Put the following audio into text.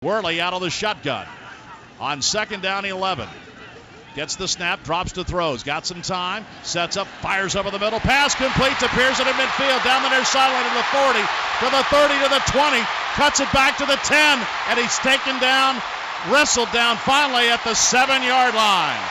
Worley out of the shotgun. On second down, 11. Gets the snap, drops to throws. Got some time. Sets up, fires over the middle. Pass complete to Pearson in midfield. Down the near sideline to the 40, to the 30, to the 20. Cuts it back to the 10. And he's taken down, wrestled down finally at the seven yard line.